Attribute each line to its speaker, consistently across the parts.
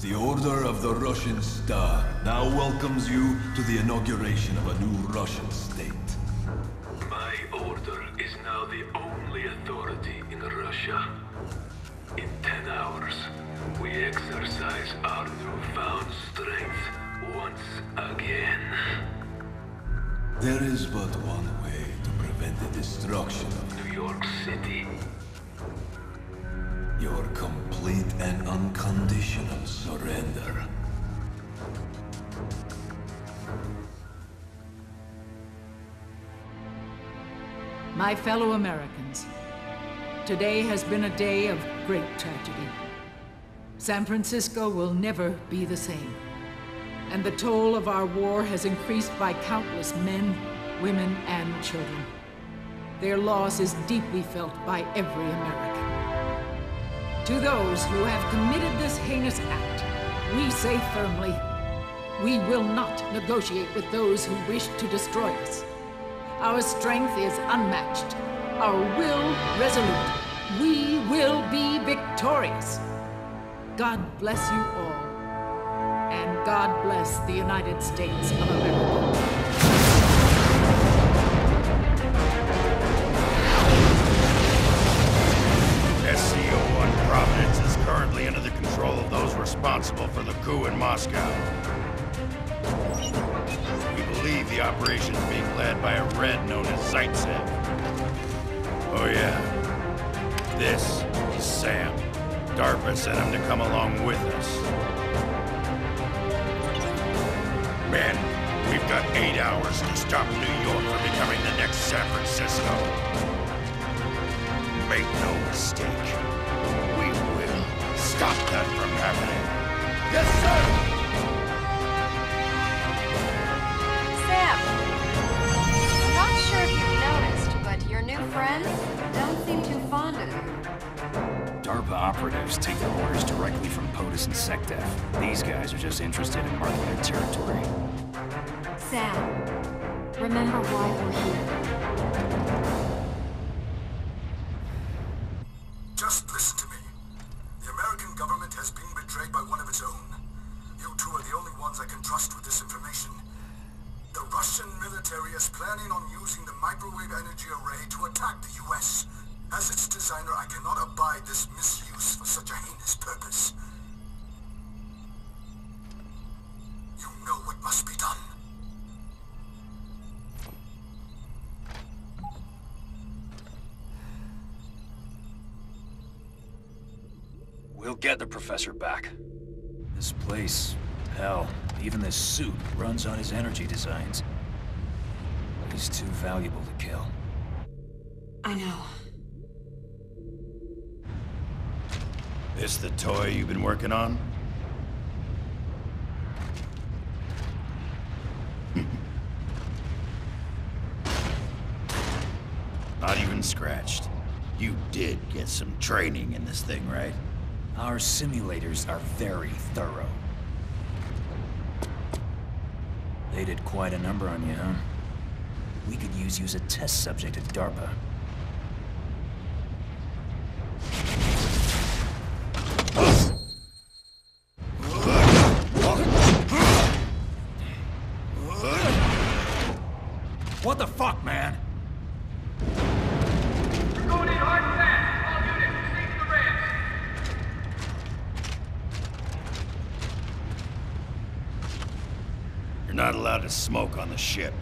Speaker 1: The Order of the Russian Star now welcomes you to the inauguration of a new Russian state.
Speaker 2: My order is now the only authority in Russia. In ten hours, we exercise our newfound strength once again.
Speaker 1: There is but one way to prevent the destruction of
Speaker 2: New York City.
Speaker 1: Your complete and unconditional surrender.
Speaker 3: My fellow Americans, today has been a day of great tragedy. San Francisco will never be the same. And the toll of our war has increased by countless men, women, and children. Their loss is deeply felt by every American. To those who have committed this heinous act, we say firmly, we will not negotiate with those who wish to destroy us. Our strength is unmatched, our will resolute. We will be victorious. God bless you all. And God bless the United States of America.
Speaker 4: Responsible for the coup in Moscow. We believe the operation is being led by a Red known as Zaitsev. Oh yeah. This is Sam. DARPA sent him to come along with us. Men, we've got eight hours to stop New York from becoming the next San Francisco. Make no mistake. We will stop that from happening. Yes, sir!
Speaker 5: Sam! I'm not sure if you've noticed, but your new friends don't seem too fond of you.
Speaker 6: DARPA operatives take their orders directly from POTUS and SecDef. These guys are just interested in marking their territory.
Speaker 5: Sam, remember why we're here.
Speaker 7: using the microwave energy array to attack the U.S. As its designer, I cannot abide this misuse for such a heinous purpose. You know what must be done.
Speaker 6: We'll get the Professor back. This place, hell, even this suit runs on his energy designs. He's too valuable to kill.
Speaker 5: I know.
Speaker 4: This the toy you've been working on? Not even scratched. You did get some training in this thing, right?
Speaker 6: Our simulators are very thorough. They did quite a number on you, huh? We could use you as a test subject at DARPA. What the fuck, man?
Speaker 8: You're not allowed to smoke on the units,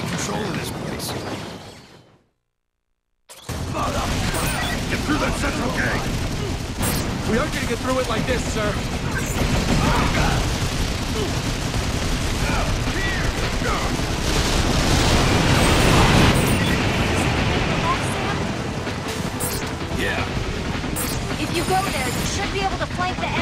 Speaker 8: take control of this
Speaker 4: place. Get through that central gate! We aren't
Speaker 9: gonna get through it like this, sir.
Speaker 4: Yeah.
Speaker 5: If you go there, you should be able to flank the